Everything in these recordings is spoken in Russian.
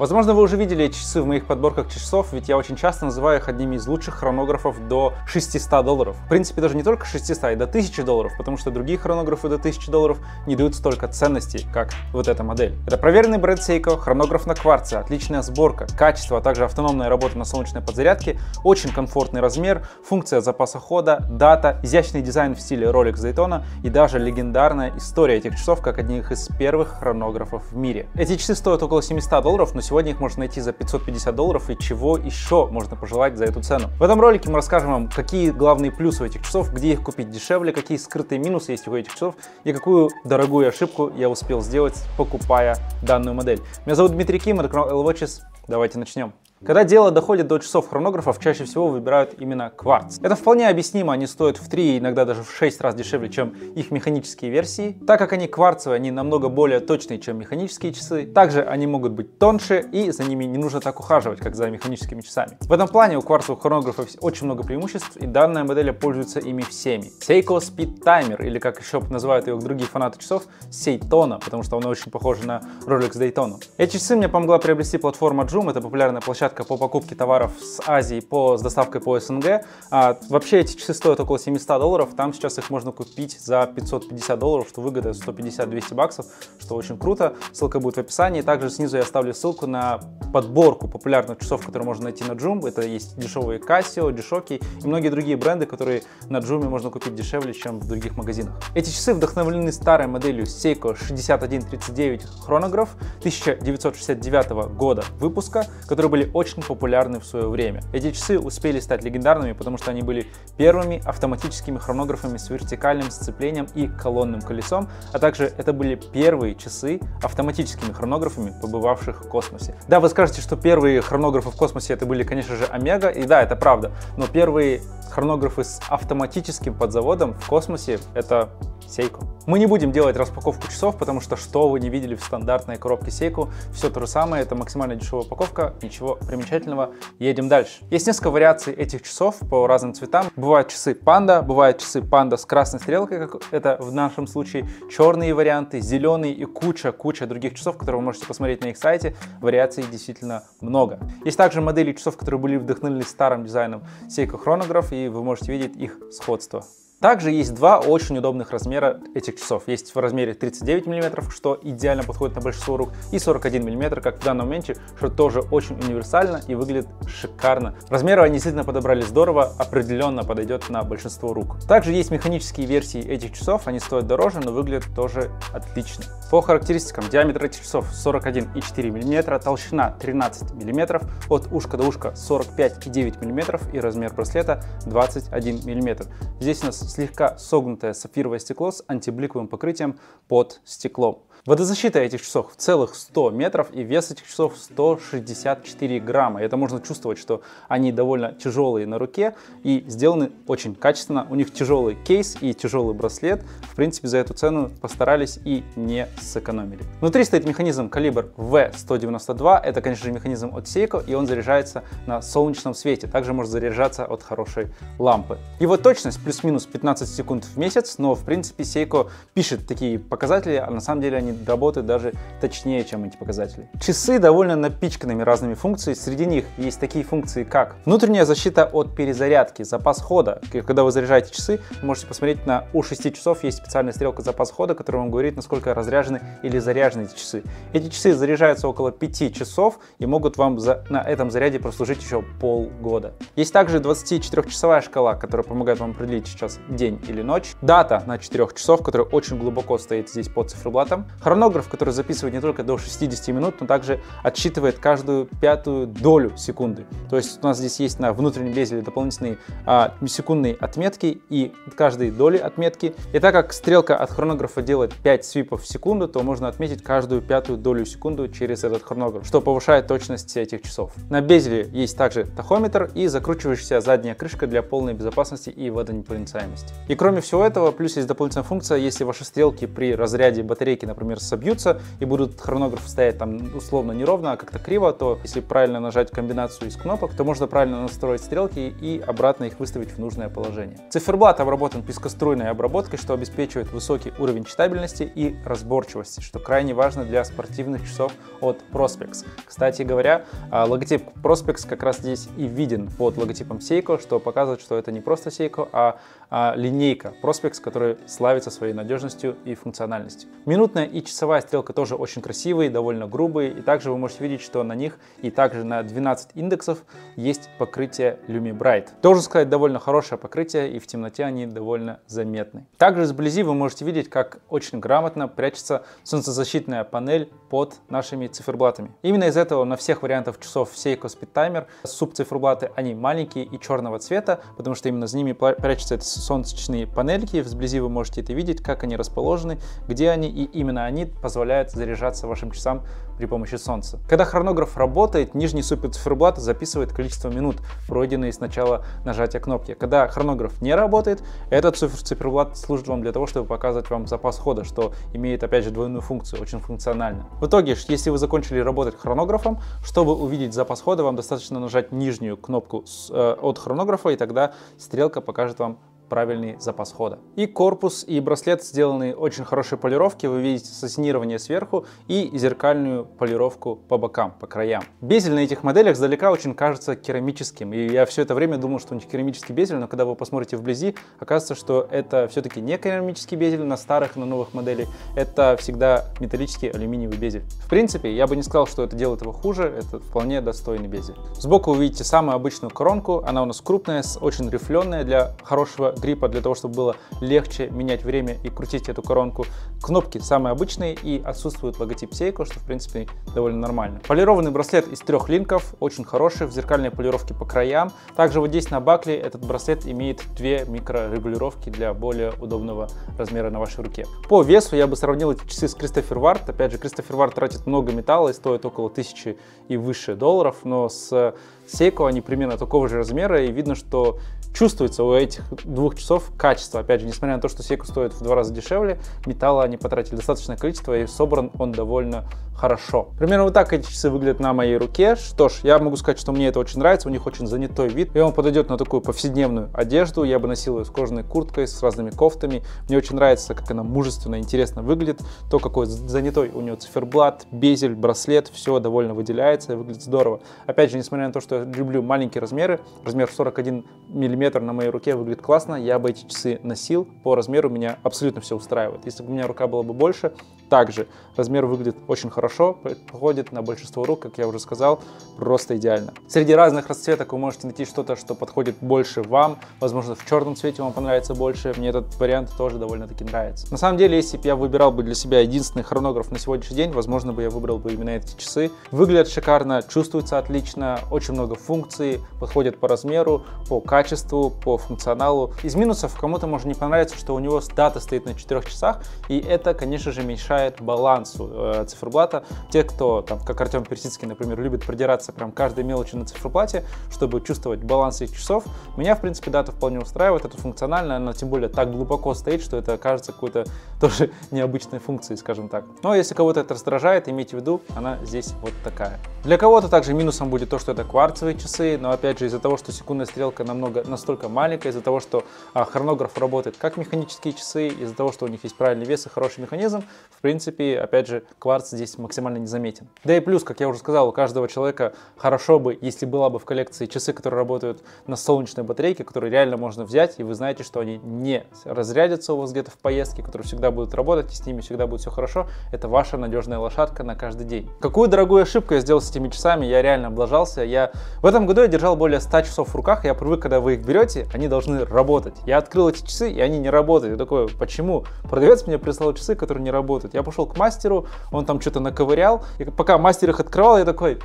Возможно, вы уже видели часы в моих подборках часов, ведь я очень часто называю их одними из лучших хронографов до 600 долларов. В принципе, даже не только 600, а и до 1000 долларов, потому что другие хронографы до 1000 долларов не дают столько ценностей, как вот эта модель. Это проверенный бренд Seiko, хронограф на кварце, отличная сборка, качество, а также автономная работа на солнечной подзарядке, очень комфортный размер, функция запаса хода, дата, изящный дизайн в стиле Rolex Daytona и даже легендарная история этих часов как одних из первых хронографов в мире. Эти часы стоят около 700 долларов, но сегодня их можно найти за 550 долларов и чего еще можно пожелать за эту цену. В этом ролике мы расскажем вам, какие главные плюсы у этих часов, где их купить дешевле, какие скрытые минусы есть у этих часов и какую дорогую ошибку я успел сделать, покупая данную модель. Меня зовут Дмитрий Ким, это канал L Watches. Давайте начнем. Когда дело доходит до часов хронографов, чаще всего выбирают именно кварц. Это вполне объяснимо, они стоят в 3, иногда даже в 6 раз дешевле, чем их механические версии. Так как они кварцевые, они намного более точные, чем механические часы. Также они могут быть тоньше и за ними не нужно так ухаживать, как за механическими часами. В этом плане у кварцевых хронографов очень много преимуществ и данная модель пользуется ими всеми. Seiko Speed Timer, или как еще называют его другие фанаты часов, Seitona, потому что она очень похожа на Rolex Daytona. Эти часы мне помогла приобрести платформа Joom, это популярная площадка площадка по покупке товаров с Азии по, с доставкой по СНГ. А, вообще эти часы стоят около 700 долларов, там сейчас их можно купить за 550 долларов, что выгода 150-200 баксов, что очень круто. Ссылка будет в описании. Также снизу я оставлю ссылку на подборку популярных часов, которые можно найти на Joom. Это есть дешевые Casio, G-Shock и многие другие бренды, которые на Joom можно купить дешевле, чем в других магазинах. Эти часы вдохновлены старой моделью Seiko 6139 Chronograph 1969 года выпуска, которые были очень популярны в свое время. Эти часы успели стать легендарными, потому что они были первыми автоматическими хронографами с вертикальным сцеплением и колонным колесом, а также это были первые часы автоматическими хронографами, побывавших в космосе. Да, вы скажете, что первые хронографы в космосе это были, конечно же, Омега, и да, это правда, но первые хронографы с автоматическим подзаводом в космосе это Seiko. Мы не будем делать распаковку часов, потому что что вы не видели в стандартной коробке Seiko, все то же самое, это максимально дешевая упаковка, ничего примечательного. Едем дальше. Есть несколько вариаций этих часов по разным цветам. Бывают часы панда, бывают часы панда с красной стрелкой, как это в нашем случае, черные варианты, зеленые и куча-куча других часов, которые вы можете посмотреть на их сайте. Вариаций действительно много. Есть также модели часов, которые были вдохновлены старым дизайном Seiko Chronograph, и вы можете видеть их сходство. Также есть два очень удобных размера этих часов. Есть в размере 39 мм, что идеально подходит на большинство рук, и 41 мм, как в данном моменте, что тоже очень универсально и выглядит шикарно. Размеры они действительно подобрали здорово, определенно подойдет на большинство рук. Также есть механические версии этих часов, они стоят дороже, но выглядят тоже отлично. По характеристикам, диаметр этих часов 41,4 мм, толщина 13 мм, от ушка до ушка 45,9 мм и размер браслета 21 мм. Здесь у нас слегка согнутое сапфировое стекло с антибликовым покрытием под стеклом. Водозащита этих часов в целых 100 метров и вес этих часов 164 грамма. Это можно чувствовать, что они довольно тяжелые на руке и сделаны очень качественно. У них тяжелый кейс и тяжелый браслет. В принципе, за эту цену постарались и не сэкономили. Внутри стоит механизм калибр V192. Это, конечно же, механизм от Seiko, и он заряжается на солнечном свете. Также может заряжаться от хорошей лампы. Его точность плюс-минус 15 секунд в месяц, но, в принципе, Seiko пишет такие показатели, а на самом деле они работают даже точнее, чем эти показатели. Часы довольно напичканными разными функциями. Среди них есть такие функции, как внутренняя защита от перезарядки, запас хода. Когда вы заряжаете часы, вы можете посмотреть на у 6 часов есть специальная стрелка запас хода, которая вам говорит, насколько разряжены или заряжены эти часы. Эти часы заряжаются около 5 часов и могут вам за, на этом заряде прослужить еще полгода. Есть также 24-часовая шкала, которая помогает вам определить сейчас день или ночь. Дата на 4 часов, которая очень глубоко стоит здесь под циферблатом. Хронограф, который записывает не только до 60 минут, но также отсчитывает каждую пятую долю секунды. То есть у нас здесь есть на внутреннем безеле дополнительные а, секундные отметки и каждой доли отметки. И так как стрелка от хронографа делает 5 свипов в секунду, то можно отметить каждую пятую долю секунду через этот хронограф, что повышает точность этих часов. На безеле есть также тахометр и закручивающаяся задняя крышка для полной безопасности и водонепроницаемости. И кроме всего этого, плюс есть дополнительная функция, если ваши стрелки при разряде батарейки, например, например, собьются и будут хронографы стоять там условно неровно, а как-то криво, то если правильно нажать комбинацию из кнопок, то можно правильно настроить стрелки и обратно их выставить в нужное положение. Циферблат обработан пескоструйной обработкой, что обеспечивает высокий уровень читабельности и разборчивости, что крайне важно для спортивных часов от Prospex. Кстати говоря, а, логотип Prospex как раз здесь и виден под логотипом Seiko, что показывает, что это не просто Seiko, а, а линейка Prospex, которая славится своей надежностью и функциональностью. Минутная и часовая стрелка тоже очень красивые, довольно грубые, и также вы можете видеть, что на них и также на 12 индексов есть покрытие Lumi Bright. Должен сказать, довольно хорошее покрытие, и в темноте они довольно заметны. Также сблизи вы можете видеть, как очень грамотно прячется солнцезащитная панель под нашими циферблатами. Именно из этого на всех вариантах часов Seiko Speed Timer субциферблаты, они маленькие и черного цвета, потому что именно за ними прячутся эти солнечные панельки. Вблизи вы можете это видеть, как они расположены, где они, и именно они позволяют заряжаться вашим часам при помощи солнца. Когда хронограф работает, нижний суперциферблат записывает количество минут, пройденные с начала нажатия кнопки. Когда хронограф не работает, этот суперциферблат служит вам для того, чтобы показывать вам запас хода, что имеет опять же двойную функцию, очень функционально. В итоге, если вы закончили работать хронографом, чтобы увидеть запас хода, вам достаточно нажать нижнюю кнопку э, от хронографа, и тогда стрелка покажет вам правильный запас хода. И корпус, и браслет сделаны очень хорошей полировки. Вы видите сатинирование сверху и зеркальную полировку по бокам, по краям. Безель на этих моделях сдалека очень кажется керамическим. И я все это время думал, что у них керамический безель, но когда вы посмотрите вблизи, окажется, что это все-таки не керамический безель на старых, на новых моделях. Это всегда металлический алюминиевый безель. В принципе, я бы не сказал, что это делает его хуже. Это вполне достойный безель. Сбоку вы видите самую обычную коронку. Она у нас крупная, очень рифленая для хорошего гриппа для того, чтобы было легче менять время и крутить эту коронку. Кнопки самые обычные и отсутствует логотип Seiko, что в принципе довольно нормально. Полированный браслет из трех линков, очень хороший, в зеркальной полировке по краям. Также вот здесь на бакле этот браслет имеет две микрорегулировки для более удобного размера на вашей руке. По весу я бы сравнил эти часы с Кристофер Варт. Опять же, Кристофер Варт тратит много металла и стоит около тысячи и выше долларов, но с Seiko они примерно такого же размера и видно, что чувствуется у этих двух часов качество. Опять же, несмотря на то, что Seiko стоит в два раза дешевле, металла они потратили достаточное количество и собран он довольно хорошо. Примерно вот так эти часы выглядят на моей руке. Что ж, я могу сказать, что мне это очень нравится, у них очень занятой вид, и он подойдет на такую повседневную одежду. Я бы носил ее с кожаной курткой, с разными кофтами. Мне очень нравится, как она мужественно, интересно выглядит. То, какой занятой у нее циферблат, безель, браслет, все довольно выделяется и выглядит здорово. Опять же, несмотря на то, что я люблю маленькие размеры, размер 41 мм на моей руке выглядит классно, я бы эти часы носил. По размеру меня абсолютно все устраивает. Если бы у меня рука была бы больше, также размер выглядит очень хорошо подходит на большинство рук, как я уже сказал, просто идеально. Среди разных расцветок вы можете найти что-то, что подходит больше вам. Возможно, в черном цвете вам понравится больше. Мне этот вариант тоже довольно-таки нравится. На самом деле, если бы я выбирал бы для себя единственный хронограф на сегодняшний день, возможно бы я выбрал бы именно эти часы. Выглядят шикарно, чувствуются отлично, очень много функций, подходят по размеру, по качеству, по функционалу. Из минусов кому-то может не понравиться, что у него дата стоит на 4 часах, и это, конечно же, мешает балансу э, циферблата, те, кто, там, как Артем Персидский, например, любит продираться прям каждой мелочи на циферблате, чтобы чувствовать баланс их часов, меня, в принципе, дата вполне устраивает, это функционально, она тем более так глубоко стоит, что это кажется какой-то тоже необычной функцией, скажем так. Но если кого-то это раздражает, имейте в виду, она здесь вот такая. Для кого-то также минусом будет то, что это кварцевые часы, но опять же из-за того, что секундная стрелка намного настолько маленькая, из-за того, что а, хронограф работает как механические часы, из-за того, что у них есть правильный вес и хороший механизм, в принципе, опять же, кварц здесь максимально незаметен. Да и плюс, как я уже сказал, у каждого человека хорошо бы, если была бы в коллекции часы, которые работают на солнечной батарейке, которые реально можно взять, и вы знаете, что они не разрядятся у вас где-то в поездке, которые всегда будут работать, и с ними всегда будет все хорошо. Это ваша надежная лошадка на каждый день. Какую дорогую ошибку я сделал с этими часами, я реально облажался. Я... В этом году я держал более 100 часов в руках, я привык, когда вы их берете, они должны работать. Я открыл эти часы, и они не работают. Я такой, почему? Продавец мне прислал часы, которые не работают. Я пошел к мастеру, он там что-то наковырял, и пока мастер их открывал, я такой,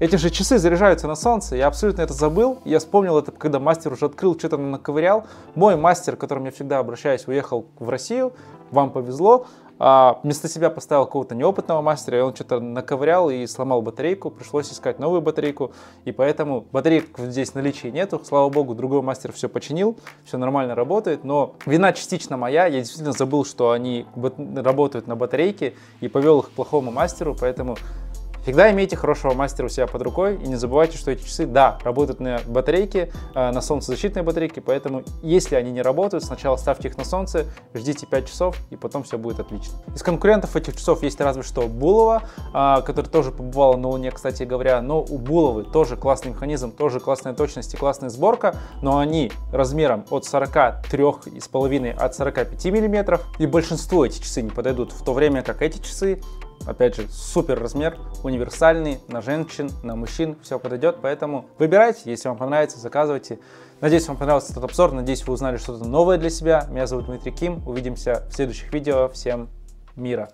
эти же часы заряжаются на солнце, я абсолютно это забыл. Я вспомнил это, когда мастер уже открыл, что-то наковырял. Мой мастер, к которому я всегда обращаюсь, уехал в Россию, вам повезло, а, вместо себя поставил какого-то неопытного мастера, и он что-то наковырял и сломал батарейку, пришлось искать новую батарейку, и поэтому батареек здесь наличия нету, слава богу, другой мастер все починил, все нормально работает, но вина частично моя, я действительно забыл, что они работают на батарейке, и повел их к плохому мастеру, поэтому Всегда имейте хорошего мастера у себя под рукой и не забывайте, что эти часы, да, работают на батарейке, э, на солнцезащитной батарейке, поэтому если они не работают, сначала ставьте их на солнце, ждите 5 часов и потом все будет отлично. Из конкурентов этих часов есть разве что Булова, э, который тоже побывала на Луне, кстати говоря, но у Буловы тоже классный механизм, тоже классная точность и классная сборка, но они размером от 43,5 от 45 мм, и большинству эти часы не подойдут, в то время как эти часы Опять же, супер размер, универсальный, на женщин, на мужчин, все подойдет, поэтому выбирайте, если вам понравится, заказывайте. Надеюсь, вам понравился этот обзор, надеюсь, вы узнали что-то новое для себя. Меня зовут Дмитрий Ким, увидимся в следующих видео, всем мира!